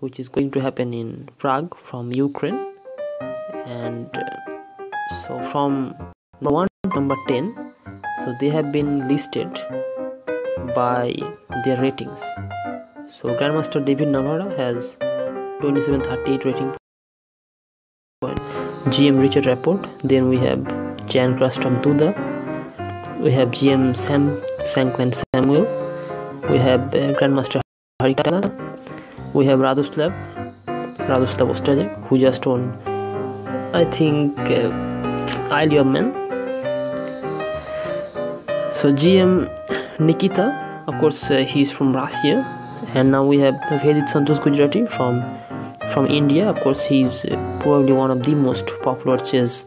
which is going to happen in Prague from Ukraine. And uh, so from number 1 to number 10 so they have been listed by their ratings. So Grandmaster David Navara has 2738 rating point. GM Richard Rapport. Then we have Jan Krzysztof Duda. We have GM Sam Shankland Samuel. We have uh, Grandmaster Harikala we have Radoslav Radoslav Ostrajek who just won I think uh, Isle of Man. So GM Nikita of course uh, he's from Russia. And now we have Vidit Santosh Gujarathi from from India. Of course he's uh, probably one of the most popular chess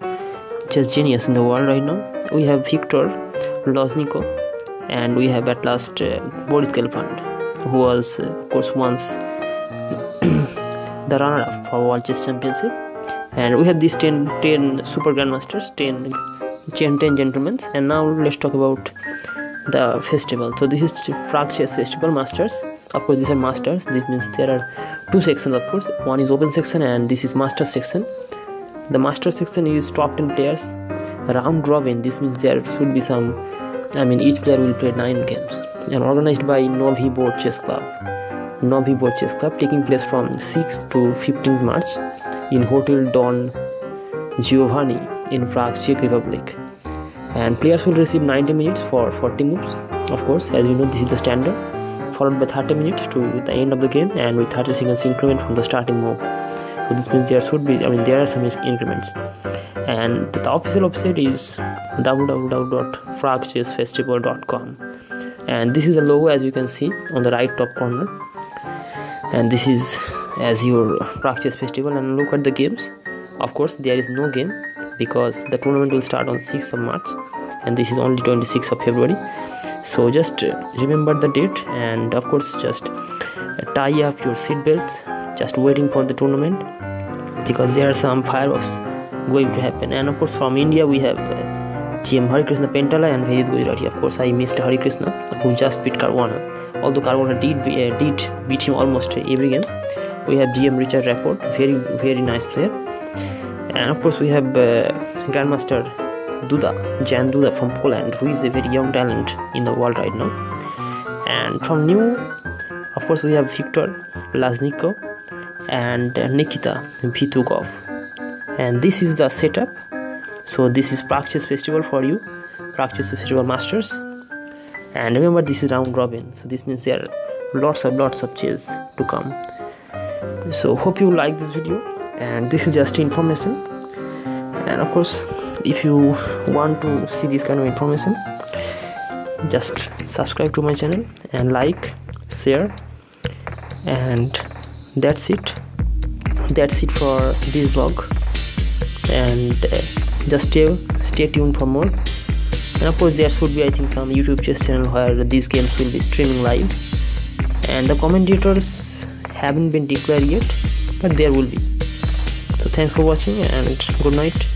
chess genius in the world right now. We have Viktor Lozniko and we have at last uh, Boris Gelfand who was uh, of course once the runner-up for World Chess Championship. And we have these 10, 10 super grandmasters 10 10, 10 gentlemen. And now let's talk about the festival. So this is Prague Chess Festival Masters. Of course these are masters. This means there are two sections of course. One is open section and this is master section. The master section is top 10 players round robin. This means there should be some i mean each player will play nine games. And organized by Novy Bor chess club Novy Bor chess club taking place from 6th to 15th march in hotel don giovanni in prague czech republic. And players will receive 90 minutes for 40 moves. Of course as you know this is the standard followed by 30 minutes to the end of the game and with 30 seconds increment from the starting move. So this means there should be i mean there are some increments. And the official website is www.praguechessfestival.com and this is the logo as you can see on the right top corner and this is as your Chess Festival and look at the games. Of course there is no game because the tournament will start on 6th of March and this is only 26th of February. So just remember the date and of course just tie up your seat belts just waiting for the tournament because there are some fireworks going to happen. And of course from India we have uh, GM Hari Krishna Pentala and Vidit Gujarathi of course. I missed Hari Krishna who just beat Caruana although Caruana did, uh, did beat him almost every game. We have GM Richard Rapport very very nice player. And of course we have uh, Grandmaster Duda Jan Duda from Poland who is a very young talent in the world right now. And from new of course we have Victor Lazniko and uh, Nikita Vitiugov. And this is the setup so this is Chess Festival for you Chess Festival Masters. And remember this is round robin so this means there are lots of lots of chess to come. So hope you like this video. And this is just information. And of course if you want to see this kind of information just subscribe to my channel and like share. And that's it. That's it for this vlog. And uh, just stay stay tuned for more. And of course there should be i think some youtube chess channel where these games will be streaming live. And the commentators haven't been declared yet but there will be. So thanks for watching and good night